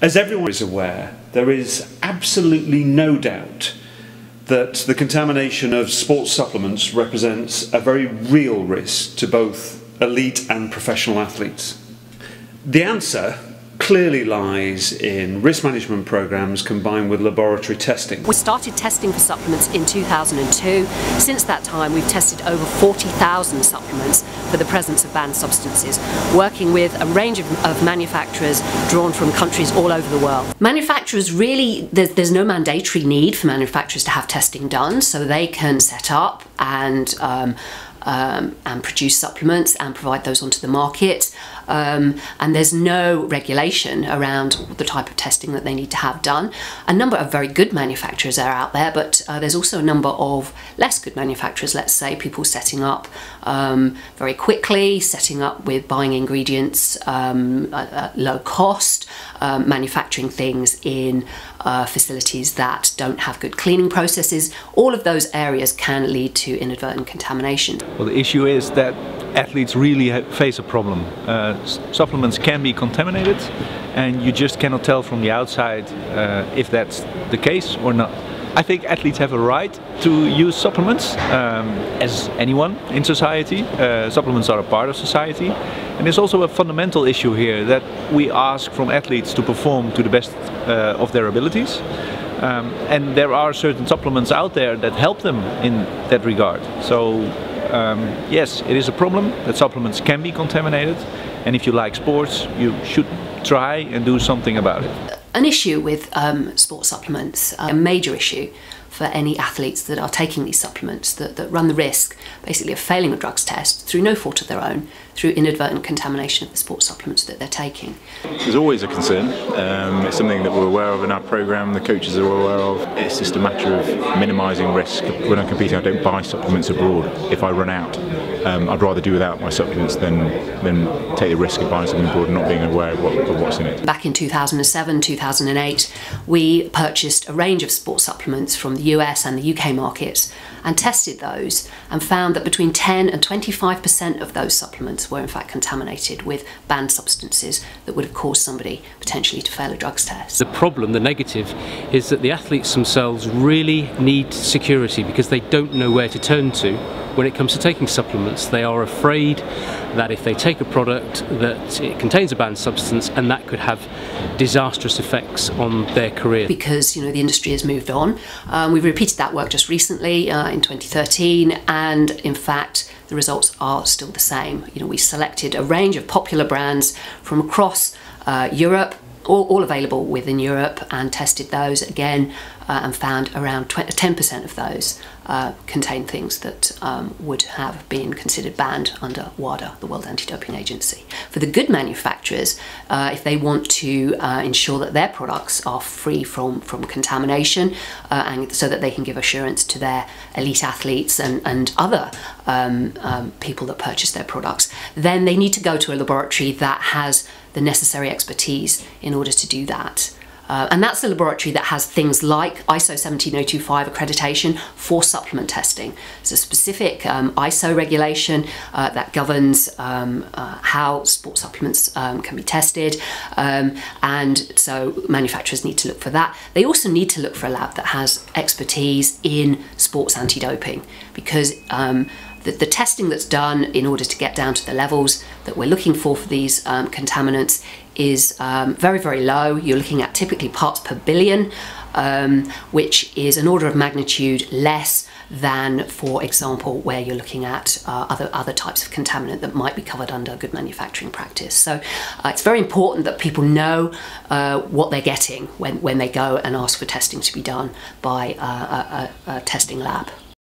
As everyone is aware, there is absolutely no doubt that the contamination of sports supplements represents a very real risk to both elite and professional athletes. The answer clearly lies in risk management programs combined with laboratory testing. We started testing for supplements in 2002. Since that time, we've tested over 40,000 supplements for the presence of banned substances, working with a range of, of, manufacturers drawn from countries all over the world. Manufacturers really, there's, there's no mandatory need for manufacturers to have testing done, so they can set up and um, um, and produce supplements and provide those onto the market. Um, and there's no regulation around the type of testing that they need to have done. A number of very good manufacturers are out there, but uh, there's also a number of less good manufacturers, let's say, people setting up um, very quickly, setting up with buying ingredients um, at, at low cost, um, manufacturing things in uh, facilities that don't have good cleaning processes. All of those areas can lead to inadvertent contamination. Well, the issue is that athletes really face a problem. Uh, supplements can be contaminated and you just cannot tell from the outside uh, if that's the case or not. I think athletes have a right to use supplements um, as anyone in society. Uh, supplements are a part of society. And there's also a fundamental issue here that we ask from athletes to perform to the best uh, of their abilities. Um, and there are certain supplements out there that help them in that regard. So um, yes, it is a problem that supplements can be contaminated. And if you like sports, you should try and do something about it an issue with um, sports supplements, a major issue for any athletes that are taking these supplements that, that run the risk basically of failing a drugs test through no fault of their own, through inadvertent contamination of the sports supplements that they're taking. There's always a concern. Um, it's something that we're aware of in our programme, the coaches are aware of. It's just a matter of minimising risk. When I'm competing, I don't buy supplements abroad. If I run out, um, I'd rather do without my supplements than, than take the risk of buying something abroad and not being aware of, what, of what's in it. Back in 2007, 2008, we purchased a range of sports supplements from the US and the UK markets and tested those and found that between 10 and 25% of those supplements were in fact contaminated with banned substances that would have caused somebody potentially to fail a drugs test. The problem, the negative, is that the athletes themselves really need security because they don't know where to turn to when it comes to taking supplements. They are afraid that if they take a product that it contains a banned substance and that could have disastrous effects on their career. Because you know the industry has moved on. Um, we've repeated that work just recently uh, in 2013 and in fact the results are still the same. You know we selected a range of popular brands from across uh, Europe all, all, available within Europe and tested those again uh, and found around 10% of those uh, contain things that um, would have been considered banned under WADA, the World Anti-Doping Agency. For the good manufacturers, uh, if they want to uh, ensure that their products are free from, from contamination uh, and so that they can give assurance to their elite athletes and, and other um, um, people that purchase their products, then they need to go to a laboratory that has the necessary expertise in order to do that. Uh, and that's the laboratory that has things like ISO 17025 accreditation for supplement testing. It's a specific um, ISO regulation uh, that governs um, uh, how sports supplements um, can be tested. Um, and so manufacturers need to look for that. They also need to look for a lab that has expertise in sports anti-doping because um, the, the, testing that's done in order to get down to the levels that we're looking for for these um, contaminants is um, very, very low. You're looking at typically parts per billion, um, which is an order of magnitude less than, for example, where you're looking at uh, other, other types of contaminant that might be covered under good manufacturing practice. So uh, it's very important that people know uh, what they're getting when, when they go and ask for testing to be done by a, a, a testing lab.